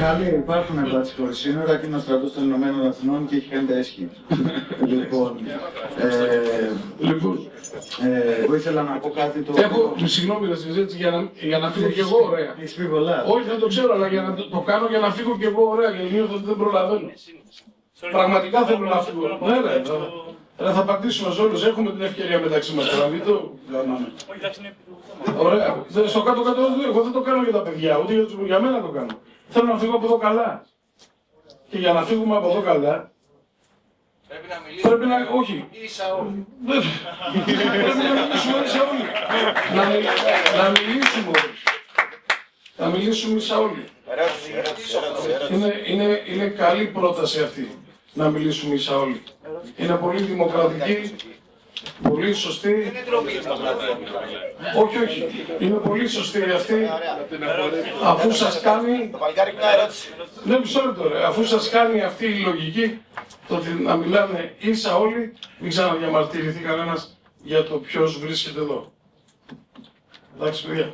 Μιχάλη, υπάρχουν μπάτσι χωρίς σύνορα και είναι ο στρατός των Ηνωμένων Εθνών και έχει κάνει τα έσχη. λοιπόν, ε, Λοιπόν, ε, εγώ ήθελα να πω κάτι το... έχω, συγγνώμη να συζήτηση για να, για να φύγω κι εγώ ωραία. Έχεις πει πολλά. Όχι, δεν το ξέρω, αλλά για να το, το κάνω για να φύγω κι εγώ ωραία, γιατί νιώθω ότι δεν προλαβαίνω. Πραγματικά θέλω να φύγω. Ναι, ναι, θα, ρε, θα πατήσουμε σε όλους. Έχουμε την ευκαιρία μεταξύ μας τώρα, μην το κάνουμε. Ωραία. Δεν- Στο κάτω-κάτω, εγώ δεν το κάνω για τα παιδιά, ούτε για, τους, για μένα το κάνω. Θέλω να φύγω από εδώ καλά. Και για να φύγουμε από εδώ καλά, Πρέπει να μιλήσουμε. πρέπει να. Όχι. Ίσα όλοι. Δεν- Πρέπει να μιλήσουμε ίσα όλοι. Να, μιλ- να μιλήσουμε όλοι. Να μιλήσουμε ίσα όλοι. Ερώτηση, ερώτηση, ερώτηση, ερώτηση. Είναι, είναι, είναι καλή πρόταση αυτή να μιλήσουμε ίσα όλοι. Είναι πολύ δημοκρατική, πολύ σωστή. Δεν είναι ντροπή η δημοκρατία. Όχι, όχι. Είναι πολύ σωστή αυτή. Αφού σας κάνει Το παλικάρι μια ερώτηση. Ναι, μισό λεπτό ρε. Αφού σας κάνει αυτή η λογική, το ότι να μιλάνε ίσα όλοι, μην ξαναδιαμαρτυρηθεί κανένας για το ποιος βρίσκεται εδώ. Εντάξει, παιδιά.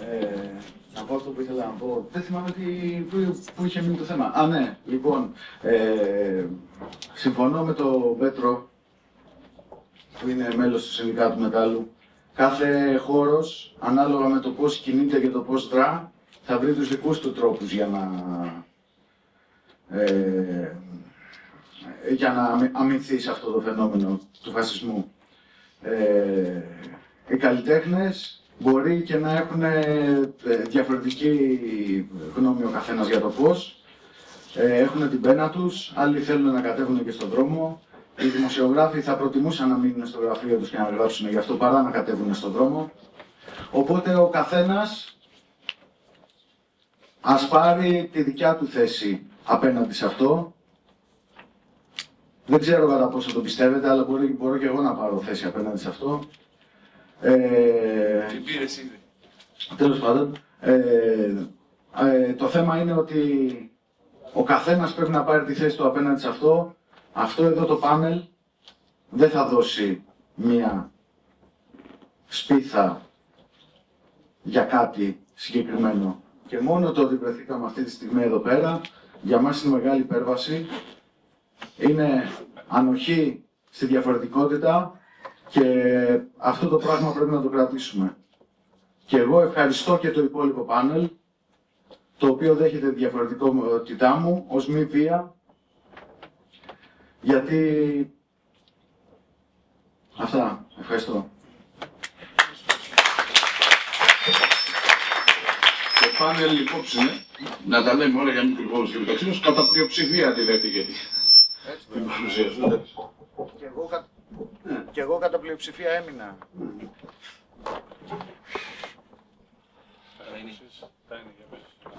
Ε, να πω αυτό που ήθελα να πω. Δεν θυμάμαι τι, που, που είχε μείνει το θέμα. Α, ναι, λοιπόν. Ε, συμφωνώ με τον Πέτρο, που είναι μέλος του Συνδικάτου Μετάλλου. Κάθε χώρος, ανάλογα με το πώς κινείται και το πώς δρά, θα βρει τους δικούς του τρόπους για να, ε, για να αμυ- αμυνθεί σε αυτό το φαινόμενο του φασισμού. Ε, οι καλλιτέχνες μπορεί και να έχουν ε, διαφορετική γνώμη ο καθένας για το πώς. Ε, έχουν την πένα τους, άλλοι θέλουν να κατέβουν και στον δρόμο. Οι δημοσιογράφοι θα προτιμούσαν να μείνουν στο γραφείο τους και να γράψουν γι' αυτό παρά να κατέβουν στον δρόμο. Οπότε ο καθένας ας πάρει τη δικιά του θέση απέναντι σε αυτό. Δεν ξέρω κατά πόσο το πιστεύετε, αλλά μπορεί, μπορώ και εγώ να πάρω θέση απέναντι σε αυτό. Ε, Την πήρες ήδη; Τέλος πάντων, ε, ε, το θέμα είναι ότι ο καθένας πρέπει να πάρει τη θέση του απέναντι σε αυτό. Αυτό εδώ το πάνελ δεν θα δώσει μία σπίθα για κάτι συγκεκριμένο. Και μόνο το ότι βρεθήκαμε αυτή τη στιγμή εδώ πέρα, για μας είναι μεγάλη υπέρβαση. Είναι ανοχή στη διαφορετικότητα και αυτό το πράγμα πρέπει να το κρατήσουμε. Και εγώ ευχαριστώ και το υπόλοιπο πάνελ, το οποίο δέχεται τη διαφορετικότητά μου ως μη βία, γιατί... Αυτά. Ευχαριστώ. Το πάνελ υπόψη είναι, να τα λέμε όλα για μικροφόνους και μεταξύ μας, κατά πλειοψηφία αντιδέχτηκε την παρουσία σου. εντάξει. Και εγώ, κα... και εγώ κατά πλειοψηφία έμεινα.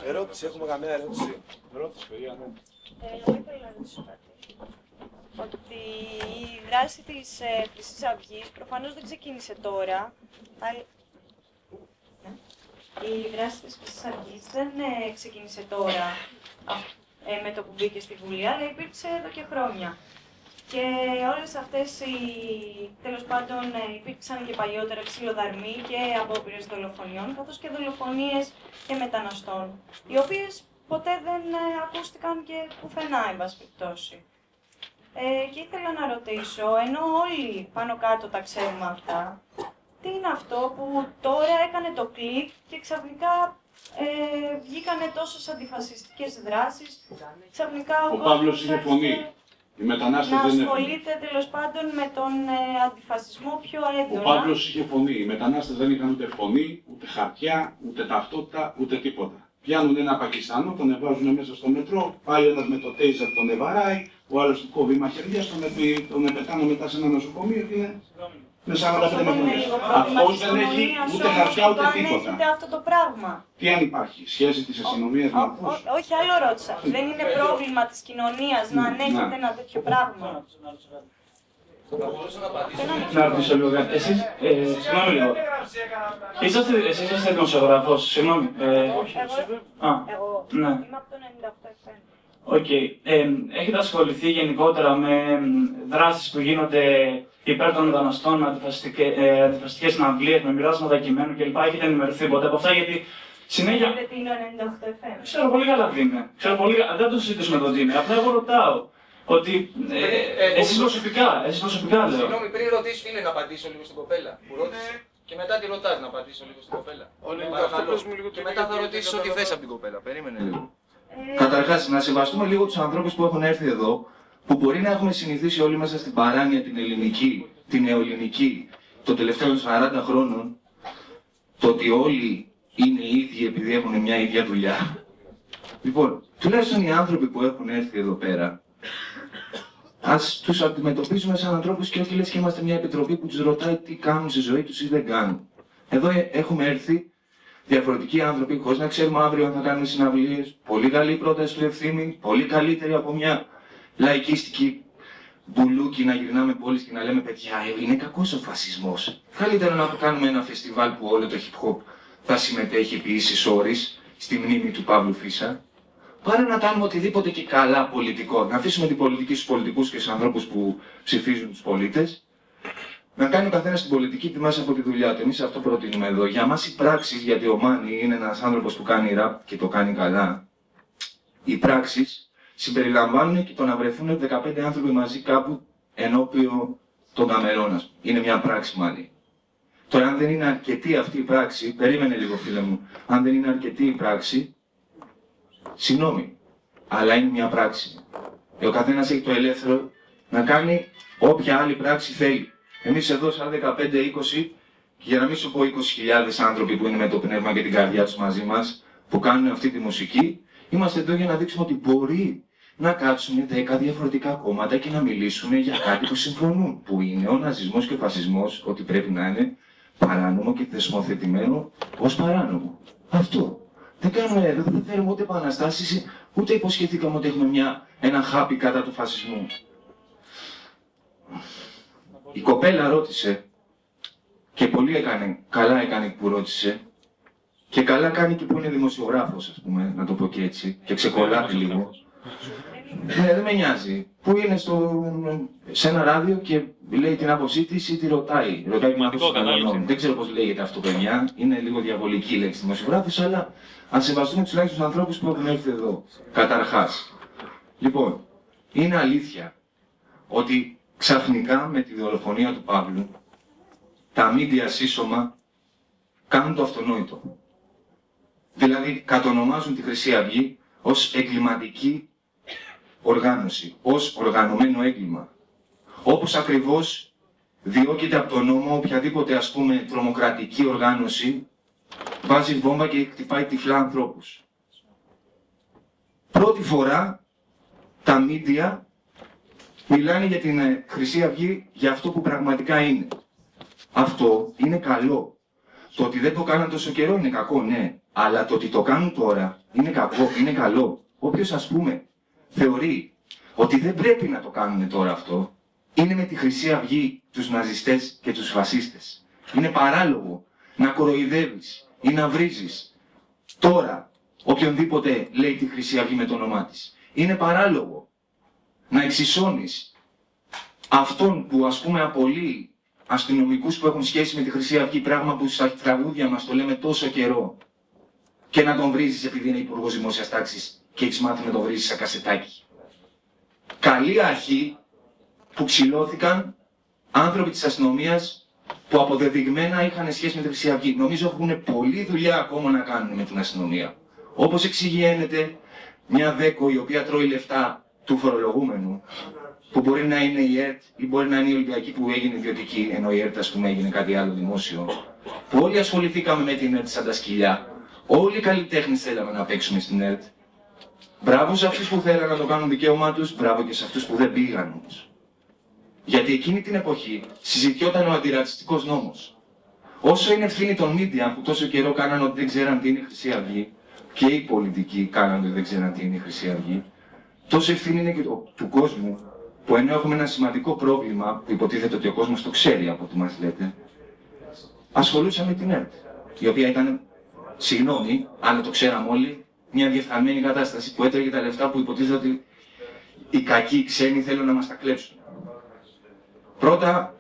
Ερώτηση, έχουμε καμία ερώτηση; Ε, εγώ ήθελα να ρωτήσω κάτι. Ότι η δράση της ε, Χρυσής Αυγής προφανώς δεν ξεκίνησε τώρα. αλλά- Ναι. Η δράση της Χρυσής Αυγής δεν ε, ξεκίνησε τώρα α- ε, με το που μπήκε στη Βουλή, αλλά υπήρξε εδώ και χρόνια. Και όλες αυτές οι, τέλος πάντων, ε, υπήρξαν και παλιότερα ξυλοδαρμοί και απόπειρες δολοφονιών, καθώς και δολοφονίες και μεταναστών, οι οποίες ποτέ δεν ε, ακούστηκαν και πουθενά, εν πάση περιπτώσει. Ε, και ήθελα να ρωτήσω, ενώ όλοι πάνω κάτω τα ξέρουμε αυτά, τι είναι αυτό που τώρα έκανε το κλικ και ξαφνικά ε, βγήκανε τόσες αντιφασιστικές δράσεις, ξαφνικά ο, Ο κόσμος Παύλος είχε άρχισε φωνή. Οι μετανάστες να δεν έχουν. ασχολείται τέλος πάντων με τον ε, αντιφασισμό πιο Ο έντονα. Παύλος είχε φωνή. Οι μετανάστες δεν είχαν ούτε φωνή, ούτε χαρτιά, ούτε ταυτότητα, ούτε τίποτα. Πιάνουν ένα Πακιστάνο, τον εβάζουν μέσα στο μετρό, πάει ένας με το τέιζερ, τον εβαράει, ο άλλος του κόβει μαχαιριές, τον, επι- τον επετάνε μετά σε ένα νοσοκομείο και είναι με 45 Αυτό δεν είναι μεθόδια. λίγο πρόβλημα Αυτός της δεν έχει κοινωνίας ούτε όμως χαρτιά που ούτε το ανέχεται τίποτα. αυτό το πράγμα. Τι αν υπάρχει, σχέση της αστυνομίας με Ο- αυτούς; ο- όχι, άλλο ρώτησα. Δεν είναι πρόβλημα της κοινωνίας να Ναι, ανέχεται ναι. ένα τέτοιο πράγμα; Θα μπορούσα να απαντήσω. Να ρωτήσω λίγο κάτι. Εσείς, ε, συγγνώμη λίγο. Είσαστε, εσείς είστε δημοσιογράφος, συγγνώμη. Ε, Εγώ, α, εγώ ναι. είμαι από το 98 FM. Οκ. Ε, έχετε ασχοληθεί γενικότερα με μ, δράσεις που γίνονται υπέρ των μεταναστών, αντιφασιστικέ- ε, αντιφασιστικές συναυλίες, με μοιράσματα κειμένου κλπ. Έχετε ενημερωθεί ποτέ από αυτά, γιατί συνέχεια. Είδατε είναι ο 98 FM. Ξέρω πολύ καλά τι είναι. Ξέρω πολύ καλά. Δεν το συζητήσουμε το τι είναι. Απλά εγώ ρωτάω. Ότι. Ε, Ε, εσείς προσωπικά, εσείς προσωπικά λέω. Συγγνώμη, πριν ρωτήσεις, είναι να απαντήσω λίγο στην κοπέλα που ρώτησε. Και μετά τη ρωτάς να απαντήσω λίγο στην κοπέλα. Ο 98 Παρακαλώ. πες μου λίγο Και τι μετά θα είναι, ρωτήσεις γιατί ό,τι δεν θες καταλαβαίνω. από την κοπέλα. Περίμενε λίγο. Ε, Καταρχάς, να σεβαστούμε λίγο τους ανθρώπους που έχουν έρθει εδώ, που μπορεί να έχουμε συνηθίσει όλοι μέσα στην παράνοια την ελληνική, την νεοελληνική, των τελευταίων 40 χρόνων, το ότι όλοι είναι ίδιοι επειδή έχουν μια ίδια δουλειά. Λοιπόν, τουλάχιστον οι άνθρωποι που έχουν έρθει εδώ πέρα, ας τους αντιμετωπίζουμε σαν ανθρώπους και όχι λες και είμαστε μια επιτροπή που τους ρωτάει τι κάνουν στη ζωή τους ή δεν κάνουν. Εδώ ε- έχουμε έρθει διαφορετικοί άνθρωποι, χωρίς να ξέρουμε αύριο αν θα κάνουμε συναυλίες. Πολύ καλή η πρόταση του ευθύνη, πολύ καλύτερη από μια λαϊκίστικη μπουλούκι να γυρνάμε πόλεις και να λέμε παιδιά, ε, είναι κακός ο φασισμός. Καλύτερα να κάνουμε ένα φεστιβάλ που όλο το hip hop θα συμμετέχει επί ίσης όρης στη μνήμη του Παύλου Φίσα. Παρά να κάνουμε οτιδήποτε και καλά πολιτικό. Να αφήσουμε την πολιτική στους πολιτικούς και στους ανθρώπους που ψηφίζουν τους πολίτες. Να κάνει ο καθένας την πολιτική του μέσα από τη δουλειά του. Εμείς αυτό προτείνουμε εδώ. Για μας οι πράξεις, γιατί ο Μάνι είναι ένας άνθρωπος που κάνει ραπ και το κάνει καλά. Οι πράξεις συμπεριλαμβάνουν και το να βρεθούν 15 άνθρωποι μαζί κάπου ενώπιο των καμερών. ας πούμε. Είναι μια πράξη μάλλον. Τώρα, αν δεν είναι αρκετή αυτή η πράξη, περίμενε λίγο φίλε μου, αν δεν είναι αρκετή η πράξη, συγγνώμη, αλλά είναι μια πράξη. Ε, Ο καθένας έχει το ελεύθερο να κάνει όποια άλλη πράξη θέλει. Εμείς εδώ, σαν 15-20, και για να μην σου πω 20.000 άνθρωποι που είναι με το πνεύμα και την καρδιά τους μαζί μας, που κάνουν αυτή τη μουσική, είμαστε εδώ για να δείξουμε ότι μπορεί να κάτσουν 10 διαφορετικά κόμματα και να μιλήσουν για κάτι που συμφωνούν. Που είναι ο ναζισμός και ο φασισμός, ότι πρέπει να είναι παράνομο και θεσμοθετημένο ως παράνομο. Αυτό. Δεν κάνουμε, δεν θέλουμε ούτε επαναστάσεις, ούτε υποσχεθήκαμε ότι έχουμε μια, ένα χάπι κατά του φασισμού. Η κοπέλα ρώτησε και πολύ έκανε, καλά έκανε που ρώτησε και καλά κάνει και που είναι δημοσιογράφος, ας πούμε, να το πω και έτσι, και ξεκολλάει λίγο. Ναι, δεν με νοιάζει. Που είναι στο, σε ένα ράδιο και λέει την άποψή της ή τη ρωτάει. Ρωτάει την άποψη των άλλων. Δεν ξέρω πώς λέγεται αυτό, παιδιά. Είναι λίγο διαβολική η λέξη δημοσιογράφος, αλλά α σεβαστούμε τουλάχιστον τους ανθρώπους που έχουν έρθει εδώ. Καταρχάς. Λοιπόν, είναι αλήθεια ότι ξαφνικά με τη δολοφονία του Παύλου τα μίντια σύσσωμα κάνουν το αυτονόητο. Δηλαδή κατονομάζουν τη Χρυσή Αυγή ως εγκληματική οργάνωση, ως οργανωμένο έγκλημα. Όπως ακριβώς διώκεται από τον νόμο οποιαδήποτε ας πούμε τρομοκρατική οργάνωση βάζει βόμβα και χτυπάει τυφλά ανθρώπους. Πρώτη φορά τα μίντια μιλάνε για την ε, Χρυσή Αυγή για αυτό που πραγματικά είναι. Αυτό είναι καλό. Το ότι δεν το κάναν τόσο καιρό είναι κακό, ναι. Αλλά το ότι το κάνουν τώρα είναι κακό, είναι καλό. Όποιος ας πούμε θεωρεί ότι δεν πρέπει να το κάνουν τώρα αυτό, είναι με τη Χρυσή Αυγή τους ναζιστές και τους φασίστες. Είναι παράλογο να κοροϊδεύεις ή να βρίζεις τώρα οποιονδήποτε λέει τη Χρυσή Αυγή με το όνομά της. Είναι παράλογο να εξισώνεις αυτόν που ας πούμε απολύει αστυνομικούς που έχουν σχέση με τη Χρυσή Αυγή, πράγμα που στα τραγούδια μας το λέμε τόσο καιρό, και να τον βρίζεις επειδή είναι υπουργός δημόσιας τάξης και έχεις μάθει να τον βρίζεις σαν κασετάκι. Καλή αρχή που ξυλώθηκαν άνθρωποι της αστυνομίας που αποδεδειγμένα είχαν σχέση με τη Χρυσή Αυγή. Νομίζω έχουν πολλή δουλειά ακόμα να κάνουν με την αστυνομία. Όπως εξηγιένεται μια δέκο η οποία τρώει λεφτά του φορολογούμενου, που μπορεί να είναι η ΕΡΤ ή μπορεί να είναι η Ολυμπιακή που έγινε ιδιωτική, ενώ η ΕΡΤ ας πούμε έγινε κάτι άλλο δημόσιο, που όλοι ασχοληθήκαμε με την ΕΡΤ σαν τα σκυλιά, όλοι οι καλλιτέχνες θέλαμε να παίξουμε στην ΕΡΤ. Μπράβο σε αυτούς που θέλαν να το κάνουν δικαίωμά τους, μπράβο και σε αυτούς που δεν πήγαν όμως. Γιατί εκείνη την εποχή συζητιόταν ο αντιρατσιστικός νόμος. Όσο είναι ευθύνη των media που τόσο καιρό κάναν ότι δεν ξέραν τι είναι η Χρυσή Αυγή, και οι πολιτικοί κάναν ότι δεν ξέραν τι είναι η Χρυσή Αυγή, τόσο ευθύνη είναι και το- του κόσμου που ενώ έχουμε ένα σημαντικό πρόβλημα που υποτίθεται ότι ο κόσμος το ξέρει από ό,τι μας λέτε, ασχολούσαν με την ΕΡΤ. Η οποία ήταν, συγγνώμη, αν το ξέραμε όλοι, μια διεφθαρμένη κατάσταση που έτρεγε τα λεφτά που υποτίθεται ότι οι κακοί ξένοι θέλουν να μας τα κλέψουν. Πρώτα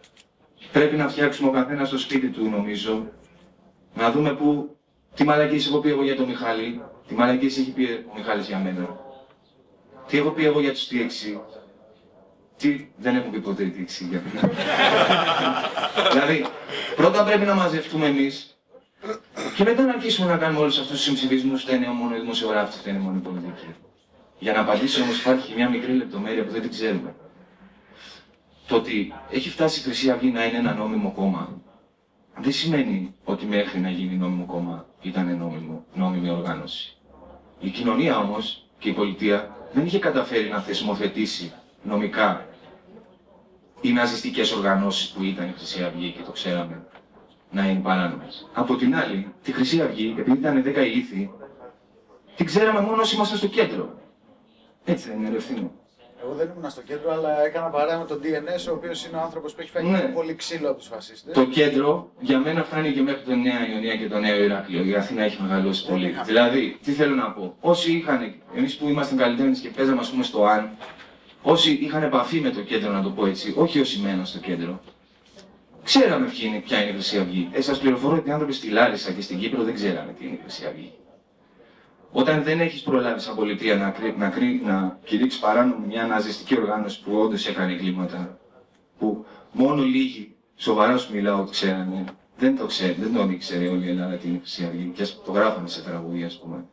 πρέπει να φτιάξουμε ο καθένας στο σπίτι του, νομίζω, να δούμε πού Τι μαλακίες έχω πει εγώ για τον Μιχάλη, τι μαλακίες έχει πει ο Μιχάλης για μένα. Τι έχω πει εγώ για τους TXC, τι δεν έχω πει ποτέ TXC για μένα. δηλαδή, πρώτα πρέπει να μαζευτούμε εμείς και μετά να αρχίσουμε να κάνουμε όλους αυτούς τους συμψηφισμούς, φταίνε μόνος οι δημοσιογράφοι, φταίνε μόνο οι πολιτικοί. Για να απαντήσω όμως υπάρχει και μια μικρή λεπτομέρεια που δεν την ξέρουμε. Το ότι έχει φτάσει η Χρυσή Αυγή να είναι ένα νόμιμο κόμμα δεν σημαίνει ότι μέχρι να γίνει νόμιμο κόμμα ήταν νόμιμο, νόμιμη οργάνωση. Η κοινωνία όμως και η πολιτεία δεν είχε καταφέρει να θεσμοθετήσει νομικά οι ναζιστικές οργανώσεις που ήταν η Χρυσή Αυγή και το ξέραμε να είναι παράνομες. Από την άλλη, τη Χρυσή Αυγή, επειδή ήταν 10 ηλίθιοι, την ξέραμε μόνο όσοι ήμασταν στο κέντρο. Έτσι δεν είναι, Ελευθύνη. Εγώ δεν ήμουν στο κέντρο, αλλά έκανα παρέα με τον DNS, ο οποίος είναι ο άνθρωπος που έχει φάει Ναι. πολύ ξύλο από τους φασίστες. Το κέντρο για μένα φτάνει και μέχρι το Νέα Ιωνία και το Νέο Ηράκλειο. Η Αθήνα έχει μεγαλώσει πολύ. Δηλαδή, τι θέλω να πω. Όσοι είχαν, εμείς που ήμασταν καλλιτέχνες και παίζαμε, ας πούμε, στο ΑΝ, όσοι είχαν επαφή με το κέντρο, να το πω έτσι, όχι όσοι μέναν στο κέντρο, ξέραμε ποια είναι, ποια είναι η Χρυσή Αυγή. Ε, σας πληροφορώ ότι οι άνθρωποι στη Λάρισα και στην Κύπρο δεν ξέρανε τι είναι η Χρυσή Αυγή. Όταν δεν έχεις προλάβει σαν πολιτεία να, κρύ, να, κρύ, να κηρύξεις παράνομη μια ναζιστική οργάνωση που όντως έκανε εγκλήματα, που μόνο λίγοι σοβαρά σου μιλάω ότι ξέρανε, δεν το ξέρει, δεν τον ήξερε όλη η Ελλάδα την Χρυσή Αυγή και ας το γράφανε σε τραγούδια, ας πούμε.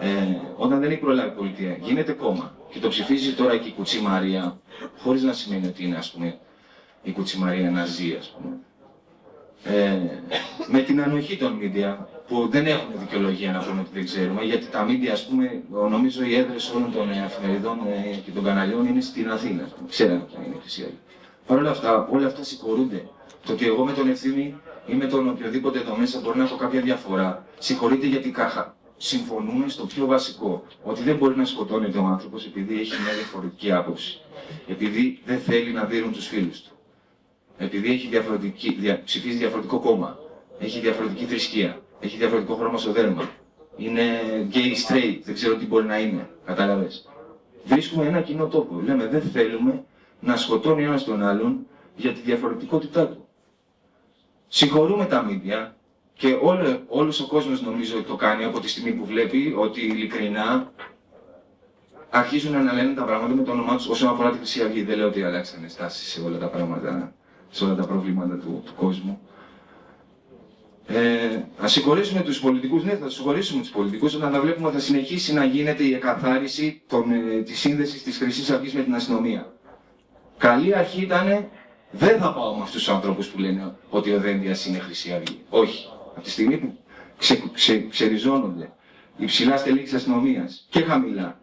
Ε, όταν δεν έχει προλάβει η πολιτεία, γίνεται κόμμα και το ψηφίζει τώρα και η Κουτσή Μαρία, χωρίς να σημαίνει ότι είναι, ας πούμε, η Κουτσή Μαρία ναζί, ας πούμε. Ε, με την ανοχή των media που δεν έχουν δικαιολογία να πούνε ότι δεν ξέρουμε, γιατί τα media, ας πούμε, νομίζω οι έδρες όλων των ε, εφημεριδών ε, και των καναλιών είναι στην Αθήνα. ας πούμε. Ξέραμε ποια είναι η Χρυσή Αυγή. Παρ' όλα αυτά, όλα αυτά συγχωρούνται. Το ότι εγώ με τον ευθύνη ή με τον οποιοδήποτε εδώ μέσα μπορεί να έχω κάποια διαφορά, συγχωρείται γιατί κάχα. Συμφωνούμε στο πιο βασικό, ότι δεν μπορεί να σκοτώνεται ο άνθρωπος επειδή έχει μια διαφορετική άποψη. Επειδή δεν θέλει να δίνουν τους φίλους του. Επειδή έχει διαφορετική, δια, ψηφίζει διαφορετικό κόμμα. Έχει διαφορετική θρησκεία. Έχει διαφορετικό χρώμα στο δέρμα. Είναι gay, straight, δεν ξέρω τι μπορεί να είναι. Κατάλαβες. Βρίσκουμε ένα κοινό τόπο. Λέμε δεν θέλουμε να σκοτώνει ένας τον άλλον για τη διαφορετικότητά του. Συγχωρούμε τα μίντια και όλο, όλος ο κόσμος νομίζω ότι το κάνει από τη στιγμή που βλέπει ότι ειλικρινά αρχίζουν να λένε τα πράγματα με το όνομά τους όσον αφορά τη Χρυσή Αυγή. Δεν λέω ότι αλλάξανε στάση σε όλα τα πράγματα, σε όλα τα προβλήματα του, του κόσμου. Ε, ας συγχωρήσουμε τους πολιτικούς, ναι, θα συγχωρήσουμε τους πολιτικούς όταν θα βλέπουμε ότι θα συνεχίσει να γίνεται η εκαθάριση ε, της σύνδεσης της Χρυσής Αυγής με την αστυνομία. Καλή αρχή ήταν, δεν θα πάω με αυτούς τους ανθρώπους που λένε ότι ο Δένδια είναι Χρυσή Αυγή. Όχι. Από τη στιγμή που ξε, ξε, ξεριζώνονται υψηλά στελέχη της αστυνομίας και χαμηλά,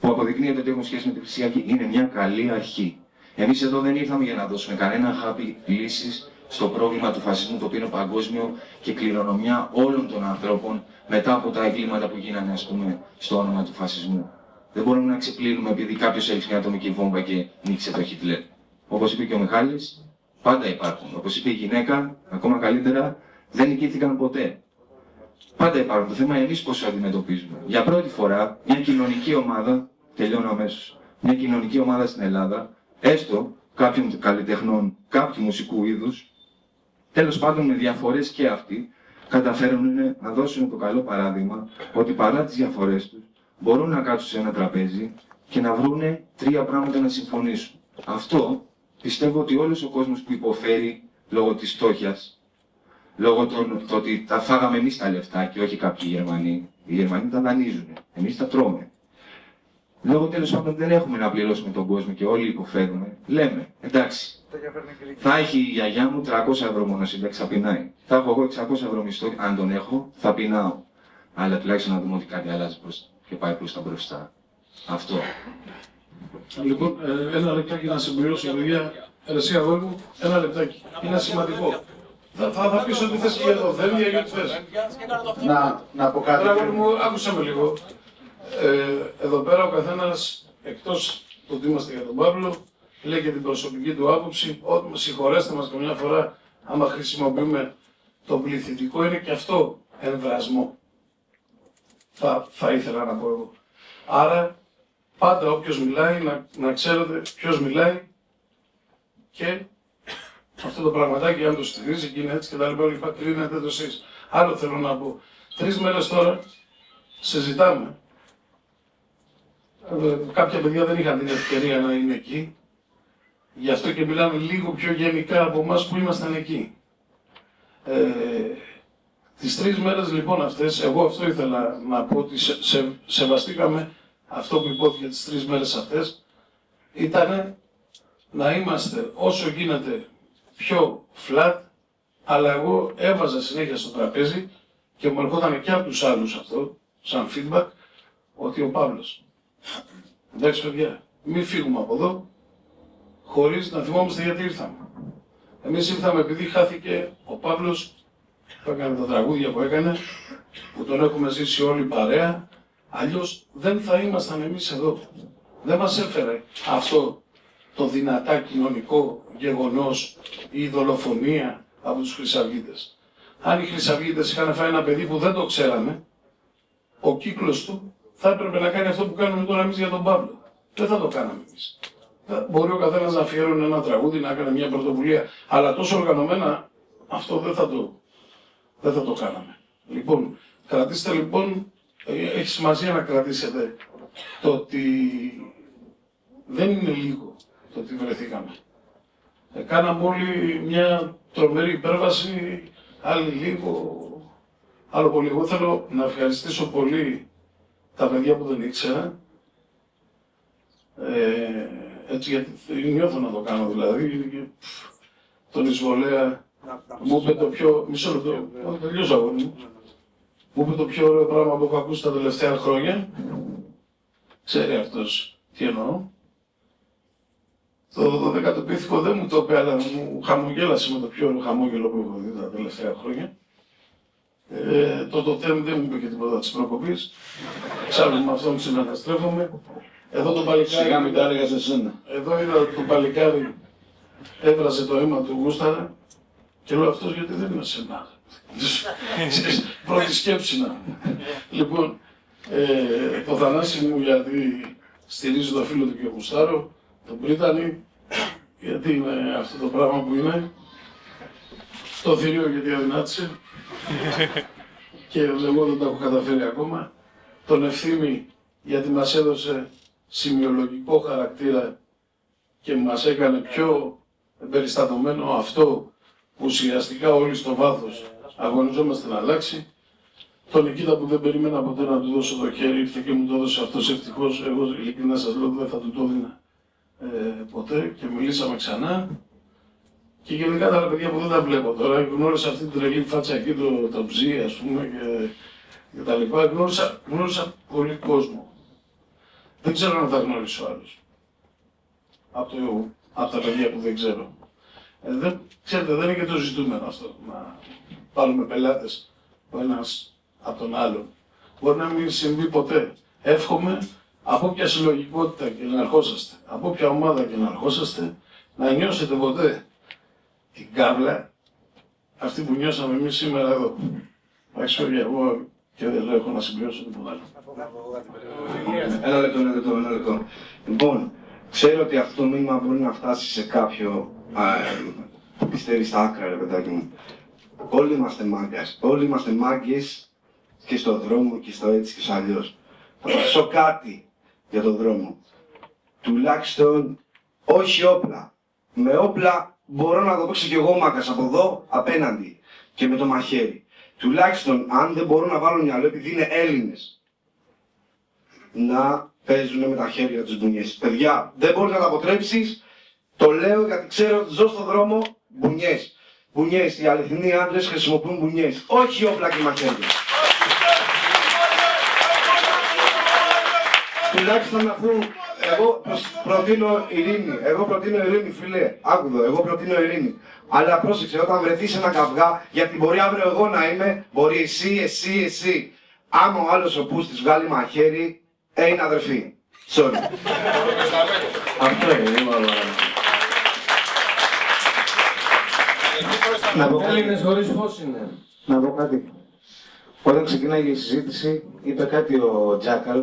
που αποδεικνύεται ότι έχουν σχέση με τη Χρυσή Αυγή, είναι μια καλή αρχή. Εμείς εδώ δεν ήρθαμε για να δώσουμε κανένα χάπι λύσεις στο πρόβλημα του φασισμού, το οποίο είναι παγκόσμιο και κληρονομιά όλων των ανθρώπων μετά από τα εγκλήματα που γίνανε, ας πούμε, στο όνομα του φασισμού. Δεν μπορούμε να ξεπλύνουμε επειδή κάποιος έλειξε μια ατομική βόμβα και νίκησε το Χιτλέρ. Όπως είπε και ο Μιχάλης, πάντα υπάρχουν. Όπως είπε η γυναίκα, ακόμα καλύτερα, δεν νικήθηκαν ποτέ. Πάντα υπάρχουν. Το θέμα είναι εμείς πώς αντιμετωπίζουμε. Για πρώτη φορά, μια κοινωνική ομάδα, τελειώνω αμέσως, μια κοινωνική ομάδα στην Ελλάδα, έστω κάποιων καλλιτεχνών, κάποιου μουσικού είδους, τέλος πάντων με διαφορές και αυτοί, καταφέρουν να δώσουν το καλό παράδειγμα ότι παρά τις διαφορές τους μπορούν να κάτσουν σε ένα τραπέζι και να βρούνε τρία πράγματα να συμφωνήσουν. Αυτό πιστεύω ότι όλος ο κόσμος που υποφέρει λόγω της φτώχειας, λόγω των, το ότι τα φάγαμε εμείς τα λεφτά και όχι κάποιοι Γερμανοί, οι Γερμανοί τα δανείζουν, εμείς τα τρώμε. Λόγω τέλος πάντων δεν έχουμε να πληρώσουμε τον κόσμο και όλοι υποφέρουμε, λέμε εντάξει, θα έχει η γιαγιά μου 300 ευρώ μόνο σύνταξη, θα πεινάει. Θα έχω εγώ 600 ευρώ μισθό, αν τον έχω, θα πεινάω. Αλλά τουλάχιστον να δούμε ότι κάτι αλλάζει προς, και πάει προς τα μπροστά. Αυτό. Λοιπόν, ε, ένα λεπτάκι να συμπληρώσω, παιδιά. Εσύ αγόρι μου, ένα λεπτάκι. Είναι σημαντικό. Θα, θα, θα πεις ό,τι θες και για το Δένδια για ό,τι θες. Να, να πω κάτι. Τώρα, αγόρι μου, άκουσα με λίγο. Ε, εδώ πέρα ο καθένας, εκτός του ότι είμαστε για τον Παύλο, λέει και την προσωπική του άποψη. Ό, συγχωρέστε μας καμιά φορά, άμα χρησιμοποιούμε το πληθυντικό, είναι και αυτό εμβρασμό. Θα, θα ήθελα να πω εγώ. Άρα, πάντα όποιος μιλάει, να, να ξέρετε ποιος μιλάει και αυτό το πραγματάκι, αν το στηρίζει και είναι έτσι και τα λοιπά, λοιπά κρίνετε το εσείς. Άλλο θέλω να πω. Τρεις μέρες τώρα συζητάμε. Ε, κάποια παιδιά δεν είχαν την ευκαιρία να είναι εκεί. Γι' αυτό και μιλάμε λίγο πιο γενικά από εμάς που ήμασταν εκεί. Ε, τις τρεις μέρες λοιπόν αυτές, εγώ αυτό ήθελα να πω ότι σε, σε, σεβαστήκαμε αυτό που υπόθηκε τις τρεις μέρες αυτές, ήταν να είμαστε όσο γίνεται πιο flat, αλλά εγώ έβαζα συνέχεια στο τραπέζι και μου ερχόταν και από τους άλλους αυτό, σαν feedback, ότι ο Παύλος, εντάξει παιδιά, μην φύγουμε από εδώ, χωρίς να θυμόμαστε γιατί ήρθαμε. Εμείς ήρθαμε επειδή χάθηκε ο Παύλος που έκανε τα τραγούδια που έκανε, που τον έχουμε ζήσει όλοι παρέα, αλλιώς δεν θα ήμασταν εμείς εδώ. Δεν μας έφερε αυτό το δυνατά κοινωνικό γεγονός ή η δολοφονία από τους Χρυσαυγίτες. Αν οι Χρυσαυγίτες είχαν φάει ένα παιδί που δεν το ξέραμε, ο κύκλος του θα έπρεπε να κάνει αυτό που κάνουμε τώρα εμείς για τον Παύλο. Δεν θα το κάναμε εμείς. Μπορεί ο καθένας να αφιέρωνε ένα τραγούδι, να έκανε μια πρωτοβουλία, αλλά τόσο οργανωμένα αυτό δεν θα το, δεν θα το κάναμε. Λοιπόν, κρατήστε λοιπόν, ε, έχει σημασία να κρατήσετε το ότι δεν είναι λίγο το ότι βρεθήκαμε. Ε, κάναμε όλοι μια τρομερή υπέρβαση, άλλοι λίγο, άλλο πολύ. Εγώ θέλω να ευχαριστήσω πολύ τα παιδιά που δεν ήξερα. Ε, έτσι γιατί νιώθω να το κάνω δηλαδή. Τον εισβολέα μου είπε το πιο. Μισό λεπτό, τελειώσα αγόρι μου. Μου είπε το πιο ωραίο πράγμα που έχω ακούσει τα τελευταία χρόνια. Ξέρει αυτός τι εννοώ. Το 12ο πίθηκο δεν μου το είπε, αλλά μου χαμογέλασε με το πιο ωραίο χαμόγελο που έχω δει τα τελευταία χρόνια. Ε, το τοτέμ δεν μου είπε και τίποτα της προκοπής. Εξάλλου με αυτόν συναναστρέφομαι. Εδώ το παλικάρι. Σιγά μην τα έλεγα σε σένα. Εδώ είδα το παλικάρι έβρασε το αίμα του Γούσταρα και λέω αυτός γιατί δεν είναι σένα. Πρώτη σκέψη να. λοιπόν, ε, το Θανάση μου γιατί στηρίζει το φίλο του και Γουστάρο, τον Πρίτανη, γιατί είναι αυτό το πράγμα που είναι. Το θηρίο γιατί αδυνάτησε. και εγώ δεν τα έχω καταφέρει ακόμα. Τον Ευθύμη γιατί μας έδωσε σημειολογικό χαρακτήρα και μας έκανε πιο περιστατωμένο αυτό που ουσιαστικά όλοι στο βάθος αγωνιζόμαστε να αλλάξει. Τον Νικήτα που δεν περίμενα ποτέ να του δώσω το χέρι, ήρθε και μου το έδωσε αυτός ευτυχώς. Εγώ ειλικρινά σας λέω δεν θα του το έδινα ε, ποτέ και μιλήσαμε ξανά. Και γενικά τα παιδιά που δεν τα βλέπω τώρα, γνώρισα αυτή την τρελή φάτσα εκεί, το, το ψή, ας πούμε, και, και τα λοιπά. Γνώρισα, γνώρισα πολύ κόσμο. Δεν ξέρω αν θα γνωρίσω άλλου. Από, το, από τα παιδιά που δεν ξέρω. Ε, δεν, ξέρετε, δεν είναι και το ζητούμενο αυτό. Να πάρουμε πελάτες ο ένας από τον άλλον. Μπορεί να μην συμβεί ποτέ. Εύχομαι από όποια συλλογικότητα και να ερχόσαστε, από όποια ομάδα και να ερχόσαστε, να νιώσετε ποτέ την κάβλα αυτή που νιώσαμε εμείς σήμερα εδώ. Εντάξει, εγώ και δεν λέω έχω να συμπληρώσω τίποτα άλλο. Ένα λεπτό, ένα λεπτό, ένα λεπτό. Λοιπόν, ξέρω ότι αυτό το μήνυμα μπορεί να φτάσει σε κάποιο ε, πιστεύεις στα άκρα, ρε παιδάκι μου. Όλοι είμαστε μάγκας. Όλοι είμαστε μάγκες και στο δρόμο και στο έτσι και στο αλλιώς. Θα ρωτήσω κάτι για τον δρόμο. Τουλάχιστον όχι όπλα. Με όπλα μπορώ να το παίξω κι εγώ μάγκας από εδώ απέναντι και με το μαχαίρι. Τουλάχιστον αν δεν μπορώ να βάλω μυαλό επειδή είναι Έλληνες να παίζουν με τα χέρια τους μπουνιές. Παιδιά, δεν μπορείς να τα αποτρέψεις. Το λέω γιατί ξέρω ότι ζω στον δρόμο μπουνιές. Μπουνιές, οι αληθινοί άντρες χρησιμοποιούν μπουνιές. Όχι όπλα και μαχαίρια. Τουλάχιστον αφού εγώ προτείνω ειρήνη. Εγώ προτείνω ειρήνη, φίλε. Άκουδο, εγώ προτείνω ειρήνη. Αλλά πρόσεξε, όταν βρεθείς σε ένα καυγά, γιατί μπορεί αύριο εγώ να είμαι, μπορεί εσύ, εσύ, εσύ. Άμα ο άλλος ο Πούστη βγάλει μαχαίρι, ε, είναι αδερφή. Sorry. Αυτό είναι, είναι Να πω κάτι. χωρίς φως είναι. Να πω κάτι. Όταν ξεκινάει η συζήτηση, είπε κάτι ο Τζάκαλ,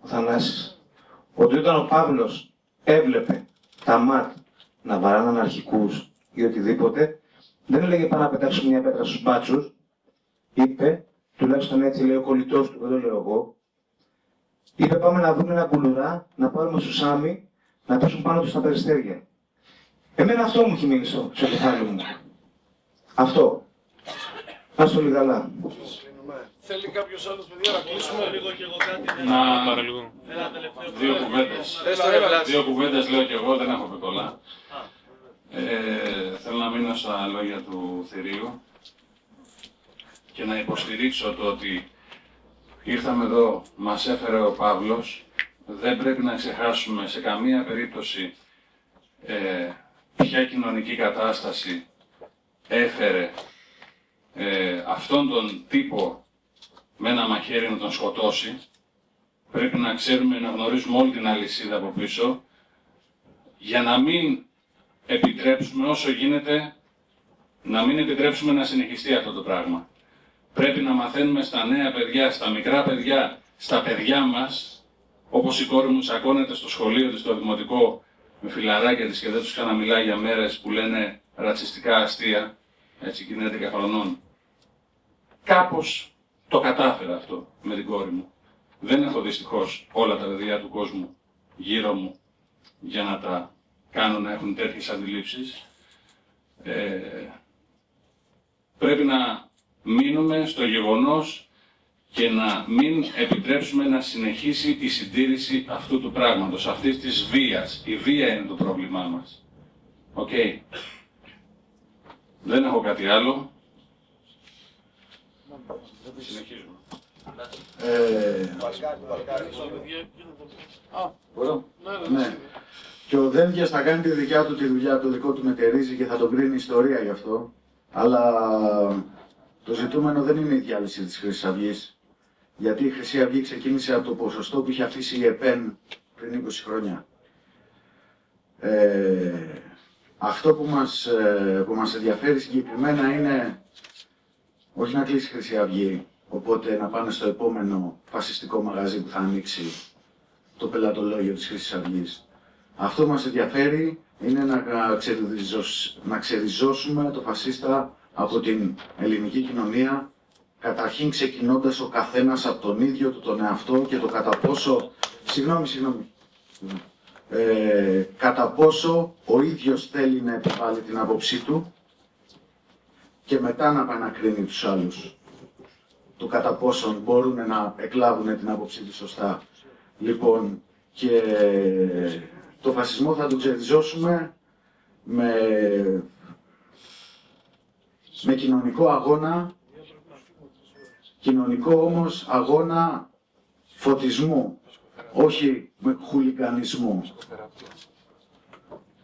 ο Θανάσης, ότι όταν ο Παύλος έβλεπε τα ΜΑΤ να βαράνε αρχικούς ή οτιδήποτε, δεν έλεγε πάνω να πετάξουμε μια πέτρα στους μπάτσους, είπε τουλάχιστον έτσι λέει ο κολλητός του, δεν το λέω εγώ, είπε πάμε να δούμε ένα κουλουρά, να πάρουμε σουσάμι, να πέσουν πάνω του στα περιστέρια. Εμένα αυτό μου έχει μείνει στο, στο κεφάλι μου. Αυτό. Να στο λιγαλά. Θέλει κάποιος άλλος παιδιά να κλείσουμε; Λίγο και εγώ κάτι. Να Παραλίγο. Ένα τελευταίο. δύο κουβέντες. Πες το, ρε, Βλάση. Δύο κουβέντες λέω και εγώ, δεν έχω πει πολλά. Ε, θέλω να μείνω στα λόγια του Θηρίου και να υποστηρίξω το ότι ήρθαμε εδώ, μας έφερε ο Παύλος. Δεν πρέπει να ξεχάσουμε σε καμία περίπτωση ε, ποια κοινωνική κατάσταση έφερε ε, αυτόν τον τύπο με ένα μαχαίρι να τον σκοτώσει. Πρέπει να ξέρουμε, να γνωρίζουμε όλη την αλυσίδα από πίσω για να μην επιτρέψουμε όσο γίνεται να μην επιτρέψουμε να συνεχιστεί αυτό το πράγμα. Πρέπει να μαθαίνουμε στα νέα παιδιά, στα μικρά παιδιά, στα παιδιά μας, όπως η κόρη μου τσακώνεται στο σχολείο της, στο δημοτικό, με φιλαράκια της και δεν τους ξαναμιλάει για μέρες που λένε ρατσιστικά αστεία, έτσι και είναι 11 χρονών. Κάπως το κατάφερα αυτό με την κόρη μου. Δεν έχω δυστυχώς όλα τα παιδιά του κόσμου γύρω μου για να τα κάνω να έχουν τέτοιες αντιλήψεις. Ε, πρέπει να μείνουμε στο γεγονός και να μην επιτρέψουμε να συνεχίσει η συντήρηση αυτού του πράγματος, αυτής της βίας. Η βία είναι το πρόβλημά μας. Οκ. Δεν έχω κάτι άλλο. Συνεχίζουμε. Ε, Α, μπορώ. ναι, ναι. Ναι. Και ο Δένδιας θα κάνει τη δικιά του τη δουλειά, το δικό του μετερίζει και θα τον κρίνει ιστορία γι' αυτό. Αλλά το ζητούμενο δεν είναι η διάλυση της Χρυσής Αυγής. Γιατί η Χρυσή Αυγή ξεκίνησε από το ποσοστό που είχε αφήσει η ΕΠΕΝ πριν 20 χρόνια. Ε, αυτό που μας, ε, που μας ενδιαφέρει συγκεκριμένα είναι όχι να κλείσει η Χρυσή Αυγή, οπότε να πάνε στο επόμενο φασιστικό μαγαζί που θα ανοίξει το πελατολόγιο της Χρυσής Αυγής. Αυτό που μας ενδιαφέρει είναι να, ξεριζωσ- να ξεριζώσουμε το φασίστα από την ελληνική κοινωνία, καταρχήν ξεκινώντας ο καθένας από τον ίδιο του τον εαυτό και το κατά πόσο... Συγγνώμη, συγγνώμη. Ε, κατά πόσο ο ίδιος θέλει να επιβάλλει την άποψή του και μετά να πάει να κρίνει τους άλλους. Το κατά πόσον μπορούν να εκλάβουν την άποψή τους σωστά. Λοιπόν, και το φασισμό θα τον ξεριζώσουμε με, με κοινωνικό αγώνα, κοινωνικό όμως αγώνα φωτισμού, όχι με χουλικανισμού.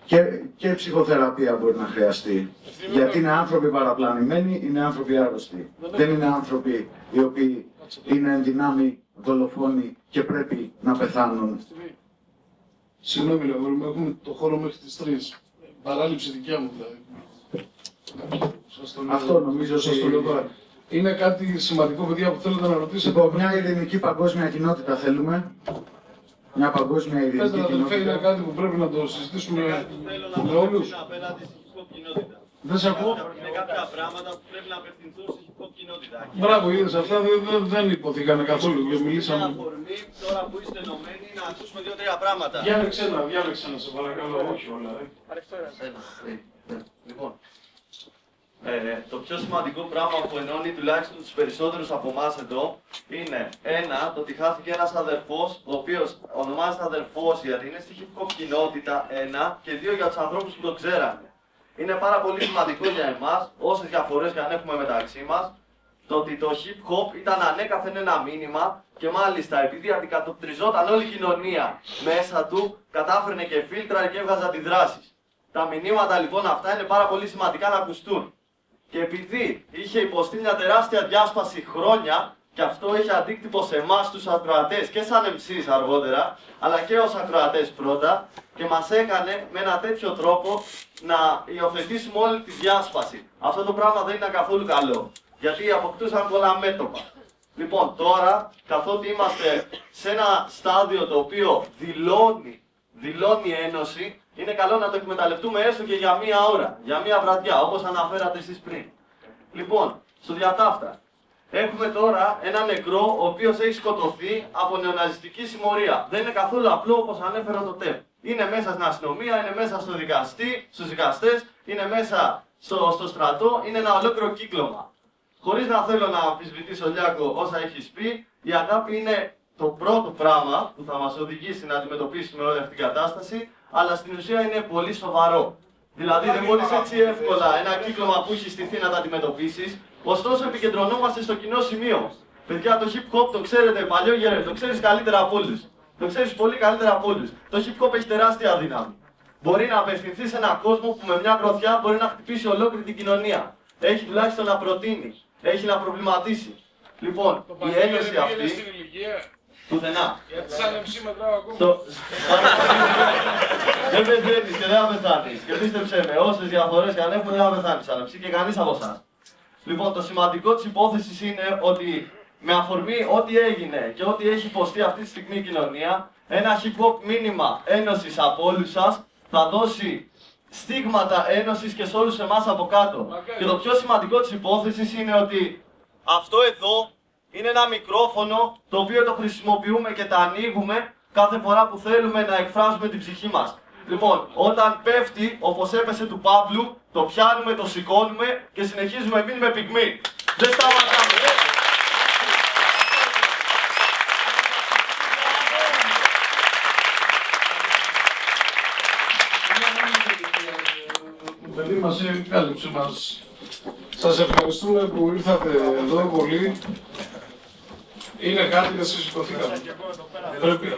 Και, και ψυχοθεραπεία μπορεί να χρειαστεί. Γιατί είναι άνθρωποι παραπλανημένοι, είναι άνθρωποι άρρωστοι. Δεν είναι άνθρωποι οι οποίοι είναι εν δυνάμει δολοφόνοι και πρέπει να πεθάνουν. Συγγνώμη, λέω, μπορούμε, έχουμε το χώρο μέχρι τις 3. Παράληψη δικιά μου δηλαδή. Σας το λέω- Αυτό νομίζω σας το ότι- λέω τώρα. Είναι κάτι σημαντικό, παιδιά, που θέλετε να ρωτήσετε. Λοιπόν, μια ειρηνική παγκόσμια κοινότητα θέλουμε. Μια παγκόσμια Πες ειρηνική αδελφέ, είναι κοινότητα. κάτι που πρέπει να το συζητήσουμε Θέλω να με πω όλους. είναι απέναντι στη hip-hop κοινότητα. Δεν σε ακούω. Είναι κάποια πράγματα που πρέπει να απευθυνθούν στη hip-hop κοινότητα. Μπράβο, είδες, αυτά δεν, δεν, δεν υποθήκανε καθόλου και Είναι μιλήσαμε. αφορμή τώρα που είστε ενωμένοι να ακούσουμε δύο-τρία πράγματα. Διάλεξε ένα, διάλεξε ένα, σε παρακαλώ, όχι όλα. ε. Ένα. Λοιπόν, ε, το πιο σημαντικό πράγμα που ενώνει τουλάχιστον τους περισσότερους από εμάς εδώ είναι ένα, το ότι χάθηκε ένας αδερφός, ο οποίος ονομάζεται αδερφός γιατί είναι στη hip hop κοινότητα, ένα, και δύο για τους ανθρώπους που το ξέρανε. Είναι πάρα πολύ σημαντικό για εμάς, όσες διαφορές και αν έχουμε μεταξύ μας, το ότι το hip hop ήταν ανέκαθεν ένα μήνυμα και μάλιστα επειδή αντικατοπτριζόταν όλη η κοινωνία μέσα του, κατάφερνε και φίλτρα και έβγαζε αντιδράσεις. Τα μηνύματα λοιπόν αυτά είναι πάρα πολύ σημαντικά να ακουστούν. Και επειδή είχε υποστεί μια τεράστια διάσπαση χρόνια, και αυτό είχε αντίκτυπο σε εμάς τους ακροατές και σαν MCs αργότερα, αλλά και ως ακροατές πρώτα, και μας έκανε με ένα τέτοιο τρόπο να υιοθετήσουμε όλη τη διάσπαση. Αυτό το πράγμα δεν ήταν καθόλου καλό. Γιατί αποκτούσαν πολλά μέτωπα. Λοιπόν, τώρα, καθότι είμαστε σε ένα στάδιο το οποίο δηλώνει, δηλώνει ένωση, είναι καλό να το εκμεταλλευτούμε έστω και για μία ώρα, για μία βραδιά, όπως αναφέρατε εσείς πριν. Λοιπόν, στο διατάφτα. Έχουμε τώρα ένα νεκρό ο οποίος έχει σκοτωθεί από νεοναζιστική συμμορία. Δεν είναι καθόλου απλό όπως ανέφερα το ΤΕΠ. Είναι μέσα στην αστυνομία, είναι μέσα στο δικαστή, στους δικαστές, είναι μέσα στο, στο στρατό, είναι ένα ολόκληρο κύκλωμα. Χωρίς να θέλω να αμφισβητήσω Λιάκο όσα έχεις πει, η αγάπη είναι το πρώτο πράγμα που θα μας οδηγήσει να αντιμετωπίσουμε όλη αυτή την κατάσταση, αλλά στην ουσία είναι πολύ σοβαρό. Δηλαδή δεν μπορείς έτσι εύκολα ένα κύκλωμα που έχει στηθεί να τα αντιμετωπίσεις, ωστόσο επικεντρωνόμαστε στο κοινό σημείο. Παιδιά, το hip hop το ξέρετε, παλιό γερέ, το ξέρεις καλύτερα από όλους. Το ξέρεις πολύ καλύτερα από όλους. Το hip hop έχει τεράστια δύναμη. Μπορεί να απευθυνθεί σε έναν κόσμο που με μια γροθιά μπορεί να χτυπήσει ολόκληρη την κοινωνία. Έχει τουλάχιστον να προτείνει. Έχει να προβληματίσει. Λοιπόν, Το η πανηγύρι ένωση δεν αυτή. Πήγαινε στην ηλικία. Πουθενά. Γιατί σαν MC μετράω ακόμα. Το... δεν πεθαίνεις και δεν θα πεθάνει. Και πίστεψε με, όσες διαφορές και αν έχουμε δεν θα πεθάνει σαν MC και κανείς από εσά. Λοιπόν, το σημαντικό της υπόθεσης είναι ότι με αφορμή ό,τι έγινε και ό,τι έχει υποστεί αυτή τη στιγμή η κοινωνία, ένα hip hop μήνυμα ένωσης από όλους σας θα δώσει στίγματα ένωσης και σε όλους εμάς από κάτω. Και το πιο σημαντικό της υπόθεσης είναι ότι αυτό εδώ είναι ένα μικρόφωνο το οποίο το χρησιμοποιούμε και τα ανοίγουμε κάθε φορά που θέλουμε να εκφράσουμε την ψυχή μας. Λοιπόν, όταν πέφτει, όπως έπεσε του Παύλου, το πιάνουμε, το σηκώνουμε και συνεχίζουμε εμείς με πυγμή. Δεν σταματάμε. Το παιδί μας ε, κάλυψε μας. Σας ευχαριστούμε που ήρθατε εδώ πολύ. Είναι κάτι και σας σηκωθήκαμε. Πρέπει.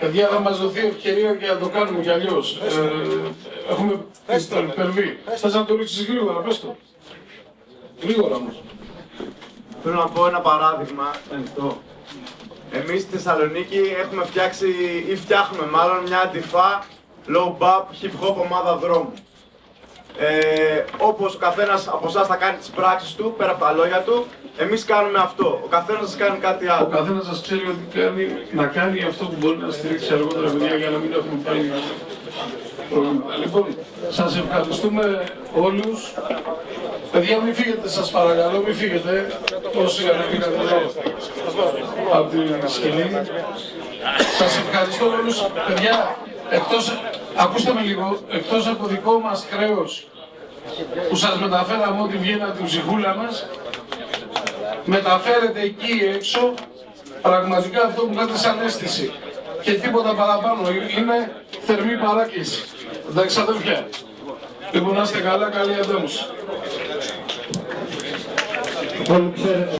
Παιδιά, θα μας δοθεί ευκαιρία και να το κάνουμε κι αλλιώς. Ε, έχουμε υπερβεί. Θες να το ρίξεις γρήγορα, πες το. Γρήγορα όμως. Θέλω να πω ένα παράδειγμα. Εμείς στη Θεσσαλονίκη έχουμε φτιάξει ή φτιάχνουμε μάλλον μια αντιφά low bap hip hop ομάδα δρόμου. Ε, όπως ο καθένας από εσάς θα κάνει τις πράξεις του, πέρα από τα λόγια του, εμείς κάνουμε αυτό. Ο καθένας σας κάνει κάτι Ο άλλο. καθένας σας ξέρει ότι κάνει, να κάνει αυτό που μπορεί να στηρίξει αργότερα, παιδιά, για να μην έχουμε πάλι προβλήματα. Λοιπόν, σας ευχαριστούμε όλους. Παιδιά, μην φύγετε, σας παρακαλώ, μην φύγετε. Όσοι ανέβηκαν εδώ από τη σκηνή. Σας ευχαριστώ όλους. Παιδιά, εκτός, ακούστε με λίγο, εκτός από δικό μας χρέος που σας μεταφέραμε ό,τι βγαίνει από την ψυχούλα μας, μεταφέρετε εκεί έξω πραγματικά αυτό που κάνετε σαν αίσθηση. Και τίποτα παραπάνω. Είναι θερμή παράκληση. Εντάξει αδέρφια. Λοιπόν, να είστε καλά, καλή αντέμωση. Όλοι ξέρετε.